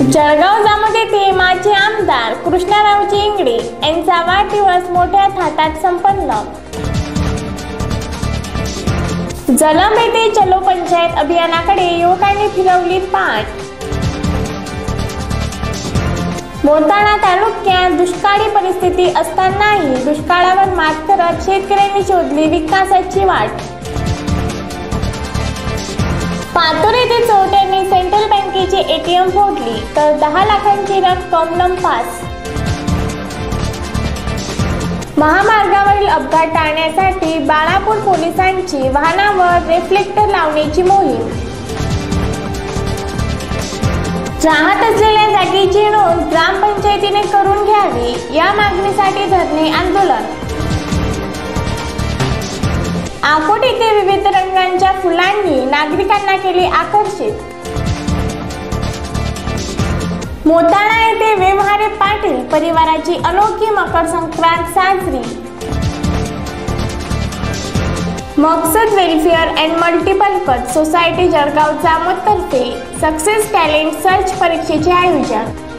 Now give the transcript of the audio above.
जळगाव जामोद येथे माजी आमदार कृष्णरावजी इंगडे यांचा वाढदिवस मोठ्या थाटात संपन्न. जलम येथे चलो पंचायत अभियानाकडे युवकांनी फिरवली पाठ. मोताळा तालुक्यात दुष्काळी परिस्थिती असतानाही दुष्काळावर मात करत शेतकऱ्यांनी शोधली विकासाची वाट. पातूर येथे चोरट्यांनी तर दहा लाखांची रक्कम लंपास. महामार्गावरील अपघात टाळण्यासाठी बाळापूर पोलिसांची वाहनावर रिफ्लेक्टर लावण्याची मोहीम. राहत असलेल्या जागेची नोंद ग्रामपंचायतीने करून घ्यावी या मागणीसाठी धरणे आंदोलन. आकोट येथे विविध रंगांच्या फुलांनी नागरिकांना केले आकर्षित. मोताळा येथे व्यवहारे पाटील परिवाराची अनोखी मकर संक्रांत साजरी. Maksad welfare and multiple cut society Jalgaon जामोदतर्फे success talent search परीक्षेचे आयोजन.